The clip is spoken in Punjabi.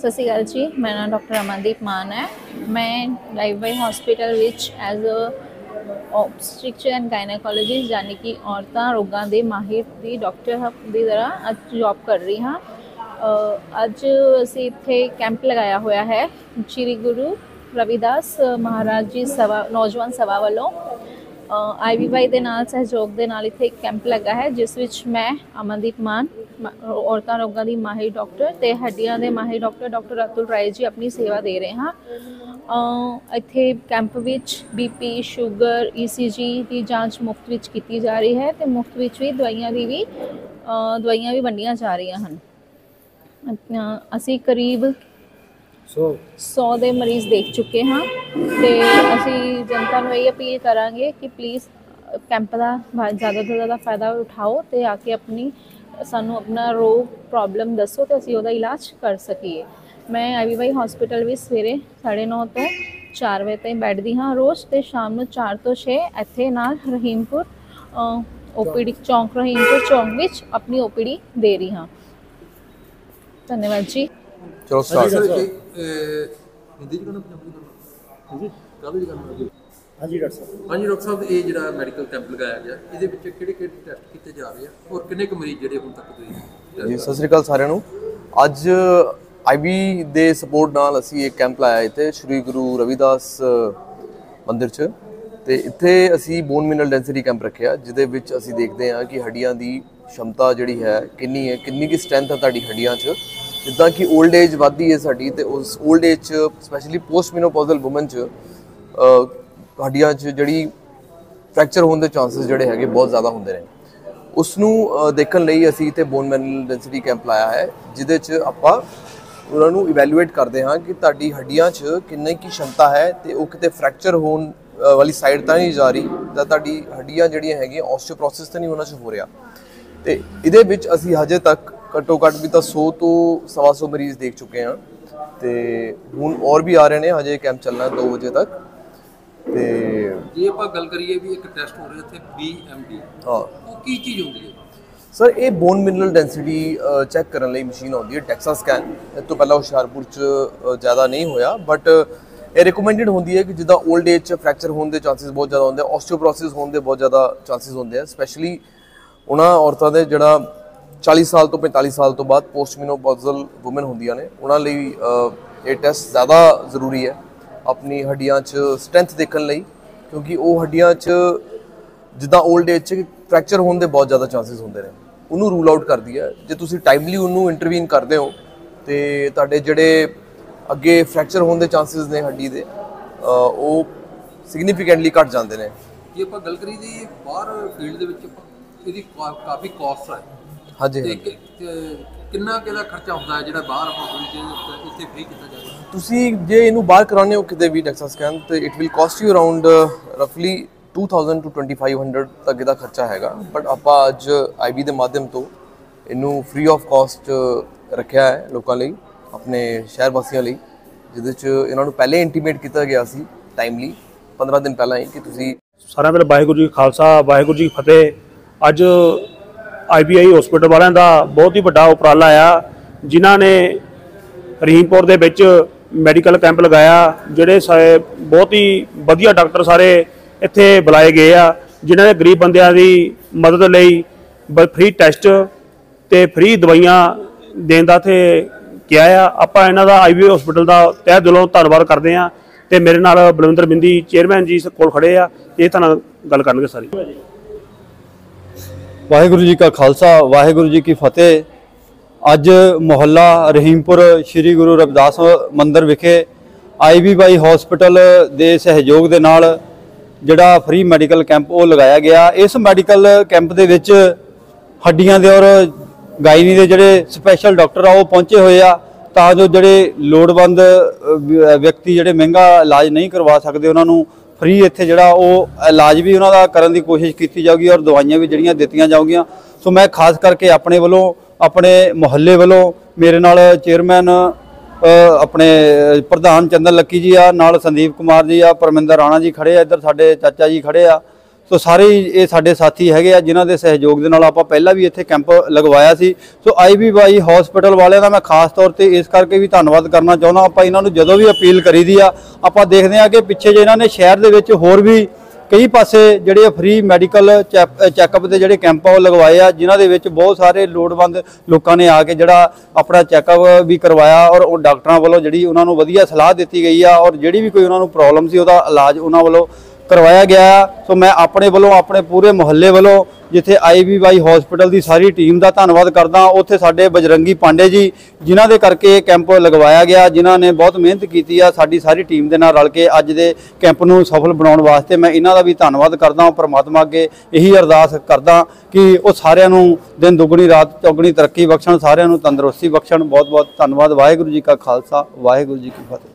ਸਤਿ ਸ਼੍ਰੀ ਅਕਾਲ ਜੀ, ਮੇਰਾ ਨਾਮ ਡਾਕਟਰ ਅਮਨਦੀਪ ਮਾਨ ਹੈ। ਮੈਂ ਲਾਈਫ ਬਾਈ ਹਸਪੀਟਲ ਵਿੱਚ as a obstetrician and gynaecologist ਯਾਨੀ ਕਿ ਔਰਤਾਂ ਰੋਗਾਂ ਦੇ ਮਾਹਿਰ ਦੀ ਡਾਕਟਰ ਦੀ ਤਰ੍ਹਾਂ ਅੱਜ ਜੌਬ ਕਰ ਰਹੀ ਹਾਂ। ਅੱਜ ਅਸੀਂ ਇੱਥੇ ਕੈਂਪ ਲਗਾਇਆ ਹੋਇਆ ਹੈ। ਸ਼੍ਰੀ ਗੁਰੂ ਰਵਿਦਾਸ ਮਹਾਰਾਜ ਜੀ ਸਭਾ, ਨੌਜਵਾਨ ਸਭਾ ਵੱਲੋਂ ਆਈਵੀਵਾਈ ਦੇ ਨਾਲ ਸਹਿਯੋਗ ਦੇ ਨਾਲ ਇੱਥੇ ਇੱਕ ਕੈਂਪ ਲੱਗਾ ਹੈ ਜਿਸ ਵਿੱਚ ਮੈਂ ਅਮਨਦੀਪ ਮਾਨ ਔਰਤਾਂ ਰੋਗਾਂ ਦੀ ਮਾਹਿਰ ਡਾਕਟਰ ਤੇ ਹੱਡੀਆਂ ਦੇ ਮਾਹਿਰ ਡਾਕਟਰ ਡਾਕਟਰ ਅਤੁਲ ਰਾਏ ਜੀ ਆਪਣੀ ਸੇਵਾ ਦੇ ਰਹੇ ਹਾਂ। ਅ, ਇੱਥੇ ਕੈਂਪ ਵਿੱਚ ਬੀਪੀ ਸ਼ੂਗਰ ਈਸੀਜੀ ਦੀ ਜਾਂਚ ਮੁਫਤ ਵਿੱਚ ਕੀਤੀ ਜਾ ਰਹੀ ਹੈ ਤੇ ਮੁਫਤ ਵਿੱਚ ਵੀ ਦਵਾਈਆਂ ਦੀ ਵੀ ਦਵਾਈਆਂ ਵੀ ਵੰਡੀਆਂ ਜਾ ਰਹੀਆਂ ਹਨ। ਅਸੀਂ ਕਰੀਬ ਸੋ 100 ਦੇ ਮਰੀਜ਼ ਦੇਖ ਚੁੱਕੇ ਹਾਂ ਤੇ ਅਸੀਂ ਜਨਤਾ ਨੂੰ ਇਹ ਅਪੀਲ ਕਰਾਂਗੇ ਕਿ ਪਲੀਜ਼ ਕੈਂਪ ਦਾ ਵਾ- ਜ਼ਿਆਦਾ ਤੋਂ ਜ਼ਿਆਦਾ ਫਾਇਦਾ ਉਠਾਓ ਤੇ ਆ ਕੇ ਆਪਣੀ ਸਾਨੂੰ ਆਪਣਾ ਰੋਗ ਪ੍ਰੋਬਲਮ ਦੱਸੋ ਤੇ ਅਸੀਂ ਉਹਦਾ ਇਲਾਜ ਕਰ ਸਕੀਏ। ਮੈਂ ਆਈਵੀਵਾਈ ਹਸਪੀਟਲ ਵਿੱਚ ਸਵੇਰੇ 9:30 ਤੋਂ 4 ਵਜੇ ਤਾਈਂ ਬੈਠਦੀ ਹਾਂ ਰੋਜ਼ ਤੇ ਸ਼ਾਮ ਨੂੰ 4 ਤੋਂ 6 ਇੱਥੇ ਨਾਲ ਰਹੀਮਪੁਰ ਓਪੀਡੀ ਚੌਂਕ। ਰਹੀਮਪੁਰ ਚੌਂਕ ਵਿੱਚ ਆਪਣੀ ਓਪੀਡੀ ਦੇ ਰਹੀ ਹਾਂ। ਧੰਨਵਾਦ ਜੀ। ਚਲੋ ਸਟਾਰਟ ਸਰ, ਹਿੰਦੀ ਚ ਕਰਨਾ ਪੰਜਾਬੀ ਚ ਕਰਨਾ ਹਾਂਜੀ। ਕਾਹਦੇ ਚ ਕਰਨਾ ਜੀ ਹਾਂਜੀ ਡਾਕਟਰ ਸਾਹਿਬ। ਹਾਂਜੀ ਡਾਕਟਰ ਸਾਹਿਬ ਇਹ ਜਿਹੜਾ ਮੈਡੀਕਲ ਕੈਂਪ ਲਗਾਇਆ ਗਿਆ ਇਹਦੇ ਵਿੱਚ ਕਿਹੜੇ ਕਿਹੜੇ ਟੈਸਟ ਕੀਤੇ ਜਾ ਰਹੇ ਆ ਔਰ ਕਿੰਨੇ ਕੁ ਮਰੀਜ਼ ਜਿਹੜੇ ਹੁਣ ਤੱਕ ਤੁਸੀਂ ਜੀ ਸਤਿ ਸ੍ਰੀ ਅਕਾਲ ਸਾਰਿਆਂ ਨੂੰ। ਅੱਜ ਆਈਬੀ ਦੇ ਸਪੋਰਟ ਨਾਲ ਅਸੀਂ ਇੱਕ ਕੈਂਪ ਲਾਇਆ ਇੱਥੇ ਸ੍ਰੀ ਗੁਰੂ ਰਵਿਦਾਸ ਮੰਦਿਰ 'ਚ। ਤੇ ਇੱਥੇ ਅਸੀਂ ਬੋਨ ਮਿਨਰਲ ਡੈਂਸਿਟੀ ਕੈਂਪ ਰੱਖਿਆ ਜਿਹਦੇ ਵਿੱਚ ਅਸੀਂ ਦੇਖਦੇ ਹਾਂ ਕਿ ਹੱਡੀਆਂ ਦੀ ਸ਼ਮਤਾ ਜਿਹੜੀ ਹੈ ਕਿੰਨੀ ਹੈ ਕਿੰਨੀ ਕੀ ਸਟਰੈਂਥ ਹੈ ਤੁਹਾਡੀ ਹੱਡੀਆਂ 'ਚ। ਜਿੱਦਾਂ ਕਿ 올ਡ ਏਜ ਵੱਧਦੀ ਹੈ ਸਾਡੀ ਤੇ ਉਸ 올ਡ ਏਜ 'ਚ ਸਪੈਸ਼ਲੀ ਪੋਸਟ ਮੈਨੋਪੌਜ਼ਲ ਔਮਨ 'ਚ ਹੱਡੀਆਂ 'ਚ ਜਿਹੜੀ ਫ੍ਰੈਕਚਰ ਹੋਣ ਦੇ ਚਾਂਸਸ ਜਿਹੜੇ ਹੈਗੇ ਬਹੁਤ ਜ਼ਿਆਦਾ ਹੁੰਦੇ ਨੇ। ਉਸ ਨੂੰ ਦੇਖਣ ਲਈ ਅਸੀਂ ਇੱਥੇ ਬੋਨ ਮਿਨਰਲ ਡੈਂਸਿਟੀ ਕੈਂਪ ਲਾਇਆ ਹੈ, ਜਿਹਦੇ 'ਚ ਆਪਾਂ ਉਹਨਾਂ ਨੂੰ ਇਵੈਲੂਏਟ ਕਰਦੇ ਹਾਂ ਕਿ ਤੁਹਾਡੀ ਹੱਡੀਆਂ 'ਚ ਕਿੰਨੀ ਕੀ ਸ਼ਮਤਾ ਹੈ ਤੇ ਉਹ ਕਿਤੇ ਫ੍ਰੈਕਚਰ ਹੋਣ ਵਾਲੀ ਸਾਈਡ ਤਾਂ ਨਹੀਂ ਜਾ ਰਹੀ, ਤਾਂ ਤੁਹਾਡੀ ਹੱਡੀਆਂ ਜਿਹੜੀਆਂ ਹੈਗੀਆਂ ਆਸਟੀਓਪਰੋਸਿਸ ਤਾਂ ਨਹੀਂ ਉਹਨਾਂ 'ਚ ਹੋ ਰਿਹਾ। ਤੇ ਇਹਦੇ ਵਿੱਚ ਅਸੀਂ ਹਜੇ ਤੱਕ ਘੱਟੋ ਘੱਟ ਵੀ ਤਾਂ 100 ਤੋਂ 150 ਮਰੀਜ਼ ਦੇਖ ਚੁੱਕੇ ਹਾਂ। ਤੇ ਹੁਣ ਔਰ ਵੀ ਆ ਰਹੇ ਨੇ ਹਜੇ ਕੈਂਪ ਚੱਲਣਾ 2 ਵਜੇ ਤੱਕ। ਤੇ ਜੇ ਆਪਾਂ ਗੱਲ ਕਰੀਏ ਵੀ ਇੱਕ ਟੈਸਟ ਹੋ ਰਿਹਾ ਇੱਥੇ BMD ਹਾਂ। ਉਹ ਕੀ ਚੀਜ਼ ਹੁੰਦੀ ਹੈ? ਸਰ ਇਹ ਬੋਨ ਮਿਨਰਲ ਡੈਂਸਿਟੀ ਚੈੱਕ ਕਰਨ ਲਈ ਮਸ਼ੀਨ ਆਉਂਦੀ ਹੈ ਟੈਕਸਾ ਸਕੈਨ ਇਹ ਤੋਂ ਪਹਿਲਾਂ ਹੁਸ਼ਿਆਰਪੁਰ ਚ ਜ਼ਿਆਦਾ ਨਹੀਂ ਹੋਇਆ ਬਟ ਇਹ ਰეკਮੈਂਡਡ ਹੁੰਦੀ ਹੈ ਕਿ ਜਿੱਦਾਂ 올ਡ ਏਜ ਚ ਫ੍ਰੈਕਚਰ ਹੋਣ ਦੇ ਚਾਂਸਸ ਬਹੁਤ ਜ਼ਿਆਦਾ ਹੁੰਦੇ ਆ ਆਸਟੀਓਪਰੋਸਿਸ ਹੋਣ ਦੇ ਬਹੁਤ ਜ਼ਿਆਦਾ ਚਾਂਸਸ ਹੁੰਦੇ ਆ ਸਪੈਸ਼ਲੀ ਉਹਨਾਂ ਔਰਤਾਂ ਦੇ ਜਿਹੜਾ 40 ਸਾਲ ਤੋਂ 45 ਸਾਲ ਤੋਂ ਬਾਅਦ ਪੋਸਟ ਮੈਨੋਪੌਜ਼ਲ ਔਮਨ ਹੁੰਦੀਆਂ ਨੇ। ਉਹਨਾਂ ਲਈ ਇਹ ਟੈਸਟ ਜ਼ਿਆਦਾ ਜ਼ਰੂਰੀ ਹੈ ਆਪਣੀ ਹੱਡੀਆਂ 'ਚ ਸਟਰੈਂਥ ਦੇਖਣ ਲਈ, ਕਿਉਂਕਿ ਉਹ ਹੱਡੀਆਂ 'ਚ ਜਿੱਦਾਂ 올ਡ ਏਜ 'ਚ ਫ੍ਰੈਕਚਰ ਹੋਣ ਦੇ ਬਹੁਤ ਜ਼ਿਆਦਾ ਚਾਂਸਸ ਹੁੰਦੇ ਨੇ। ਉਹਨੂੰ ਰੂਲ ਆਊਟ ਕਰਦੀ ਹੈ। ਜੇ ਤੁਸੀਂ ਟਾਈਮਲੀ ਉਹਨੂੰ ਇੰਟਰਵੀਨ ਕਰਦੇ ਹੋ, ਤੇ ਤੁਹਾਡੇ ਜਿਹੜੇ ਅੱਗੇ ਫ੍ਰੈਕਚਰ ਹੋਣ ਦੇ ਚਾਂਸਸ ਨੇ ਹੱਡੀ ਦੇ ਉਹ ਸਿਗਨੀਫੀਕੈਂਟਲੀ ਘਟ ਜਾਂਦੇ ਨੇ। ਜੇ ਆਪਾਂ ਗੱਲ ਕਰੀਏ ਜੀ ਬਾਹਰ ਫੀਲਡ ਦੇ ਵਿੱਚ ਇਹਦੀ ਕਾਫੀ ਕਾਸਟ ਹੈ। ਹਾਂਜੀ ਤੇ ਹਾਂਜੀ। ਕਿ- ਤੇ ਕਿੰਨਾ ਕਿਹਦਾ ਖਰਚਾ ਹੁੰਦਾ ਹੈ ਜਿਹੜਾ ਬਾਹਰ ਆਪਾਂ ਫੀਲਡ ਇੱਥੇ ਫ੍ਰੀ ਕੀਤਾ ਜਾਂਦਾ ਤੁਸੀਂ ਜੇ ਇਹਨੂੰ ਬਾਹਰ ਕਰਾਉਣੇ ਹੋ ਕਿਤੇ ਵੀ ਟੈਕਸਾ ਸਕੈਨ ਤੇ it will cost you around ਰਫਲੀ 2000 to 2500 ਤੱਕ ਇਹਦਾ ਖਰਚਾ ਹੈਗਾ। ਬਟ ਆਪਾਂ ਅੱਜ ਆਈਬੀ ਦੇ ਮਾਧਿਅਮ ਤੋਂ ਇਹਨੂੰ ਫ੍ਰੀ ਆਫ ਕਾਸਟ ਰੱਖਿਆ ਹੈ ਲੋਕਾਂ ਲਈ ਆਪਣੇ ਸ਼ਹਿਰ ਵਾਸੀਆਂ ਲਈ ਜਿਹਦੇ ਚ ਇਹਨਾਂ ਨੂੰ ਪਹਿਲੇ ਇੰਟੀਮੇਟ ਕੀਤਾ ਗਿਆ ਸੀ ਟਾਈਮਲੀ 15 ਦਿਨ ਪਹਿਲਾਂ ਹੀ ਕਿ ਤੁਸੀਂ ਸਾਰਿਆਂ ਪਹਿਲਾਂ ਵਾਹਿਗੁਰੂ ਜੀ ਕਾ ਖਾਲਸਾ ਵਾਹਿਗੁਰੂ ਜੀ ਕੀ ਫਤਿਹ। ਅੱਜ ਆਈਬੀਆਈ ਹਸਪੀਟਲ ਵਾਲਿਆਂ ਦਾ ਬਹੁਤ ਹੀ ਵੱਡਾ ਉਪਰਾਲਾ ਆ, ਜਿਨ੍ਹਾਂ ਨੇ ਰਹੀਮਪੁਰ ਦੇ ਵਿੱਚ ਮੈਡੀਕਲ ਕੈਂਪ ਲਗਾਇਆ, ਜਿਹੜੇ ਸਾਰੇ ਬਹੁਤ ਹੀ ਵਧੀਆ ਡਾਕਟਰ ਸਾਰੇ ਇੱਥੇ ਬੁਲਾਏ ਗਏ ਆ, ਜਿਨ੍ਹਾਂ ਨੇ ਗਰੀਬ ਬੰਦਿਆਂ ਦੀ ਮਦਦ ਲਈ ਫ੍ਰੀ ਟੈਸਟ ਤੇ ਫ੍ਰੀ ਦਵਾਈਆਂ ਦੇਣ ਦਾ ਇੱਥੇ ਕਿਹਾ ਆ। ਆਪਾਂ ਇਹਨਾਂ ਦਾ ਆਈਬੀਆਈ ਹਸਪੀਟਲ ਦਾ ਤਹਿ ਦਿਲੋਂ ਧੰਨਵਾਦ ਕਰਦੇ ਆ ਤੇ ਮੇਰੇ ਨਾਲ ਬਲਵਿੰਦਰ ਬਿੰਦੀ ਚੇਅਰਮੈਨ ਜੀ ਕੋਲ ਖੜੇ ਆ, ਇਹ ਤਾਂ ਗੱਲ ਕਰਨਗੇ ਸਾਰੀ। ਵਾਹਿਗੁਰੂ ਜੀ ਕਾ ਖਾਲਸਾ, ਵਾਹਿਗੁਰੂ ਜੀ ਕੀ ਫਤਿਹ। ਅੱਜ ਮੁਹੱਲਾ ਰਹੀਮਪੁਰ ਸ੍ਰੀ ਗੁਰੂ ਰਵਿਦਾਸ ਮੰਦਿਰ ਵਿਖੇ ਆਈਬੀਵਾਈ ਹਸਪੀਟਲ ਦੇ ਸਹਿਯੋਗ ਦੇ ਨਾਲ ਜਿਹੜਾ ਫ੍ਰੀ ਮੈਡੀਕਲ ਕੈਂਪ ਉਹ ਲਗਾਇਆ ਗਿਆ। ਇਸ ਮੈਡੀਕਲ ਕੈਂਪ ਦੇ ਵਿੱਚ ਹੱਡੀਆਂ ਦੇ ਔਰ ਗਾਇਨੀ ਦੇ ਜਿਹੜੇ ਸਪੈਸ਼ਲ ਡਾਕਟਰ ਆ, ਉਹ ਪਹੁੰਚੇ ਹੋਏ ਆ। ਤਾਂ ਜੋ ਜਿਹੜੇ ਲੋੜਵੰਦ ਵਿਅਕਤੀ ਜਿਹੜੇ ਮਹਿੰਗਾ ਇਲਾਜ ਨਹੀਂ ਕਰਵਾ ਸਕਦੇ, ਉਹਨਾਂ ਨੂੰ ਫ੍ਰੀ ਇੱਥੇ ਜਿਹੜਾ ਉਹ ਇਲਾਜ ਵੀ ਉਹਨਾਂ ਦਾ ਕਰਨ ਦੀ ਕੋਸ਼ਿਸ਼ ਕੀਤੀ ਜਾਊਗੀ ਔਰ ਦਵਾਈਆਂ ਵੀ ਜਿਹੜੀਆਂ ਦਿੱਤੀਆਂ ਜਾਊਗੀਆਂ। ਸੋ ਮੈਂ ਖਾਸ ਕਰਕੇ ਆਪਣੇ ਵੱਲੋਂ, ਆਪਣੇ ਮੁਹੱਲੇ ਵੱਲੋਂ ਮੇਰੇ ਨਾਲ ਚੇਅਰਮੈਨ ਆਪਣੇ ਪ੍ਰਧਾਨ ਚੰਦਨ ਲੱਕੀ ਜੀ ਆ, ਨਾਲ ਸੰਦੀਪ ਕੁਮਾਰ ਜੀ ਆ, ਪਰਮਿੰਦਰ ਰਾਣਾ ਜੀ ਖੜੇ ਆ, ਇੱਧਰ ਸਾਡੇ ਚਾਚਾ ਜੀ ਖੜੇ ਆ। ਸੋ ਸਾਰੇ ਹੀ ਇਹ ਸਾਡੇ ਸਾਥੀ ਹੈਗੇ ਆ, ਜਿਨ੍ਹਾਂ ਦੇ ਸਹਿਯੋਗ ਦੇ ਨਾਲ ਆਪਾਂ ਪਹਿਲਾਂ ਵੀ ਇੱਥੇ ਕੈਂਪ ਲਗਵਾਇਆ ਸੀ। ਸੋ ਆਈਬੀਵਾਈ ਹਸਪੀਟਲ ਵਾਲਿਆਂ ਦਾ ਮੈਂ ਖਾਸ ਤੌਰ ਤੇ ਇਸ ਕਰਕੇ ਵੀ ਧੰਨਵਾਦ ਕਰਨਾ ਚਾਹੁੰਦਾ। ਆਪਾਂ ਇਹਨਾਂ ਨੂੰ ਜਦੋਂ ਵੀ ਅਪੀਲ ਕਰੀਦੀ ਆ, ਆਪਾਂ ਦੇਖਦੇ ਆ ਕਿ ਪਿੱਛੇ ਜੇ ਇਹਨਾਂ ਨੇ ਸ਼ਹਿਰ ਦੇ ਵਿੱਚ ਹੋਰ ਵੀ ਕਈ ਪਾਸੇ ਜਿਹੜੇ ਫ੍ਰੀ ਮੈਡੀਕਲ ਚੈੱਕਅਪ ਦੇ ਜਿਹੜੇ ਕੈਂਪ ਆ, ਉਹ ਲਗਵਾਏ ਆ, ਜਿਨ੍ਹਾਂ ਦੇ ਵਿੱਚ ਬਹੁਤ ਸਾਰੇ ਲੋੜਵੰਦ ਲੋਕਾਂ ਨੇ ਆ ਕੇ ਜਿਹੜਾ ਆਪਣਾ ਚੈੱਕਅਪ ਵੀ ਕਰਵਾਇਆ ਔਰ ਉਹ ਡਾਕਟਰਾਂ ਵੱਲੋਂ ਜਿਹੜੀ ਉਹਨਾਂ ਨੂੰ ਵਧੀਆ ਸਲਾਹ ਦਿੱਤੀ ਗਈ ਆ ਔਰ ਜਿਹੜੀ ਵੀ ਕੋਈ ਉਹਨਾਂ ਨੂੰ ਪ੍ਰੋਬਲਮ ਸੀ, ਉਹਦਾ ਇਲਾਜ ਉਹਨਾਂ ਵੱਲੋਂ ਕਰਵਾਇਆ ਗਿਆ। ਆ। ਸੋ ਮੈਂ ਆਪਣੇ ਵੱਲੋਂ, ਆਪਣੇ ਪੂਰੇ ਮੁਹੱਲੇ ਵੱਲੋਂ ਜਿੱਥੇ ਆਈਬੀਵਾਈ ਹਸਪੀਟਲ ਦੀ ਸਾਰੀ ਟੀਮ ਦਾ ਧੰਨਵਾਦ ਕਰਦਾ ਉੱਥੇ ਸਾਡੇ ਬਜਰੰਗੀ ਪਾਂਡੇ ਜੀ, ਜਿਨ੍ਹਾਂ ਦੇ ਕਰਕੇ ਇਹ ਕੈਂਪ ਲਗਵਾਇਆ ਗਿਆ, ਜਿਨ੍ਹਾਂ ਨੇ ਬਹੁਤ ਮਿਹਨਤ ਕੀਤੀ ਆ ਸਾਡੀ ਸਾਰੀ ਟੀਮ ਦੇ ਨਾਲ ਰਲ ਕੇ ਅੱਜ ਦੇ ਕੈਂਪ ਨੂੰ ਸਫਲ ਬਣਾਉਣ ਵਾਸਤੇ। ਮੈਂ ਇਹਨਾਂ ਦਾ ਵੀ ਧੰਨਵਾਦ ਕਰਦਾ ਹਾਂ, ਪ੍ਰਮਾਤਮਾ ਅੱਗੇ ਇਹੀ ਅਰਦਾਸ ਕਰਦਾ ਕਿ ਉਹ ਸਾਰਿਆਂ ਨੂੰ ਦਿਨ ਦੁੱਗਣੀ, ਰਾਤ ਚੌਗਣੀ ਤਰੱਕੀ ਬਖਸ਼ਣ, ਸਾਰਿਆਂ ਨੂੰ ਤੰਦਰੁਸਤੀ ਬਖਸ਼ਣ। ਬਹੁਤ ਬਹੁਤ ਧੰਨਵਾਦ। ਵਾਹਿਗੁਰੂ ਜੀ ਕਾ ਖਾਲਸਾ, ਵਾਹਿਗੁਰੂ ਜੀ ਕੀ ਫਤਿਹ।